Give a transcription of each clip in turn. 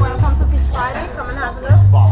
Welcome to Fish Friday. Come and have a look.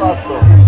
Faster.